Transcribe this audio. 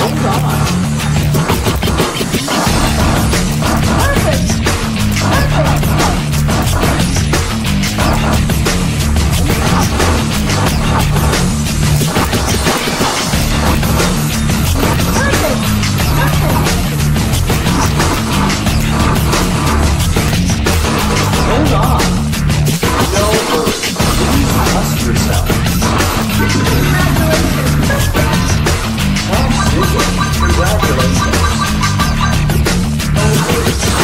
đúng đó. mà Let's go.